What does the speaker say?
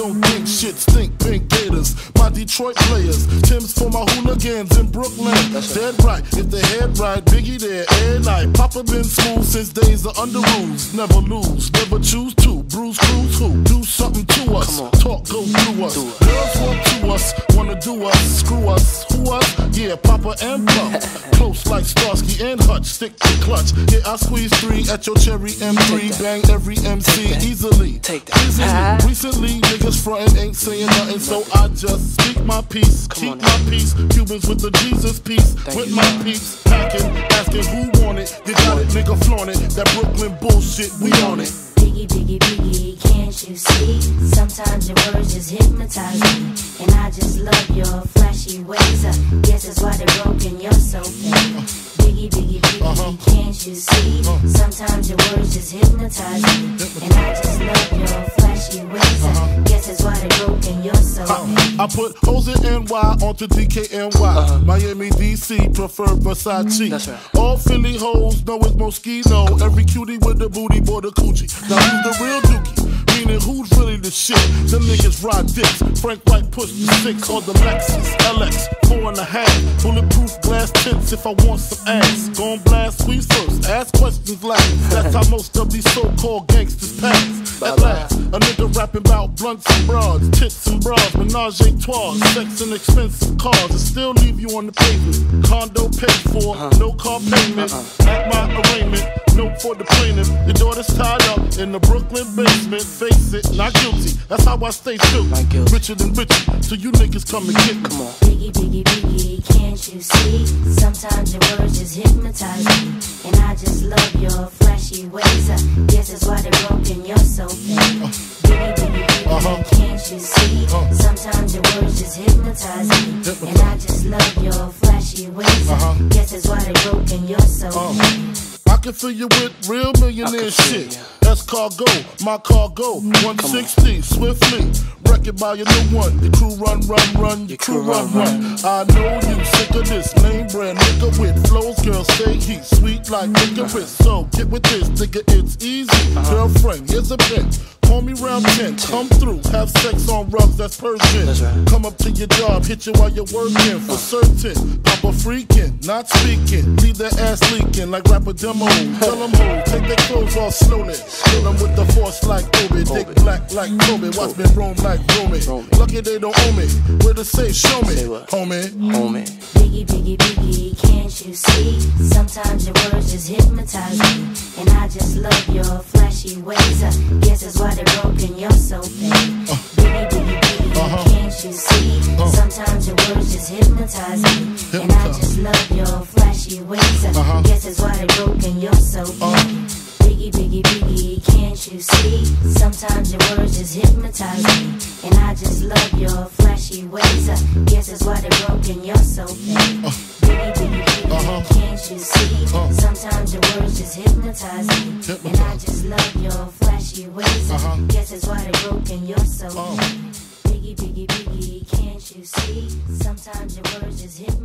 don't think shit stink. Pink Gators, my Detroit players. Timbs for my hooligans in Brooklyn. That's Dead right, if they head right, Biggie there, every night. Papa been smooth since days of under rules. Never lose, never choose to. Bruise, cruise, who? Do something to us. Talk, go through us. Girls want to us, wanna do us, screw us. Who us? Yeah, Papa and Pump. Close like Starsky and Hutch, stick to clutch. Yeah, I squeeze three at your cherry M3. Bang every MC easily. Take that. Easily. Recently, niggas frontin' ain't saying nothing, so I just speak my piece. Keep on my piece. Cubans with the Jesus piece. with my peace. Packing, asking who want it. You got it, nigga, flaunt it. That Brooklyn bullshit, we on it. Biggie, biggie, biggie, can't you see? Sometimes your words just hypnotize me. And I just love your flashy ways. I guess that's why they're broken, you're so fake. Biggie, biggie, biggie, uh-huh. can't you see? Uh-huh. Sometimes your words just hypnotize me. And I just love your flashy ways. I guess that's why they're broken, you're so fake. I put hoes in NY onto DKNY. Miami, DC, prefer Versace. That's right. All Philly hoes know it's Moschino. Every cutie with the booty, boy, the coochie. Now who's the real dookie? Meaning who's really the shit? Them niggas ride dicks. Frank White push the six on the Lexus LX, four and a half. Bulletproof glass tips if I want some ass. Gon' blast squeeze first, ask questions last. That's how most of these so-called gangsters pass. At last, a nigga rapping about blunts and broads, tits and bras, menage a trois, sex and expensive cars, and still leave you on the pavement. Condo paid for, uh-huh. no car payment. Uh-uh. At my arraignment, note for the plaintiff. Your daughter's tied up in the Brooklyn basement. Face it, not guilty. That's how I stay guilty. Richer than richer, so you niggas come and get me. Come on. Biggie, biggie, biggie, can't you see? Sometimes your words just hypnotize me. And I just love your flashy ways. I guess that's why they're broken, you're so fake. Uh-huh. Biggie, biggie, biggie, uh-huh. can't you see? Uh-huh. Sometimes your words just hypnotize me. And I just love your flashy ways. I guess that's why they're broken, you're so fake. I can fill you with real millionaire I can feel shit. ya. That's cargo, my cargo, 160, swiftly. Wreck it by your new one. Your crew run, run, run. Your crew run, run. I know you sick of this name brand nigga with flows. Girl, stay heat, sweet like licorice. So get with this, nigga, it's easy. Uh-huh. Girlfriend, here's a pin. Call me round 10, come through, have sex on rugs, that's Persian. That's right. Come up to your job, hit you while you're working for certain. Papa freaking, not speaking. Leave their ass leaking like rapper demo. Tell them who, take their clothes off slowly. Kill them with the force like Obi. Dick black like Kobe. Watch me roam like Romy. Romy. Lucky they don't owe me. Where to say, show me. What? Homie. Homie. Biggie, biggie, biggie, can't you see? Sometimes your words just hypnotize me. And I just love your flashy ways. I guess that's why they're broken, you're so fake. Biggie, biggie, biggie, can't you see? Sometimes your words just hypnotize me. And I just love your flashy ways. I guess that's why they're broken, you're so fake. Biggie, biggie, uh-huh. biggie, uh-huh. can't you see? Uh-huh. Sometimes your words just hypnotize me. And I just love your flashy ways. I guess that's why they're broken, you're so fake. Biggie, biggie, biggie, can't you see? Sometimes your words just hypnotize me. And you see? Sometimes your words just hypnotize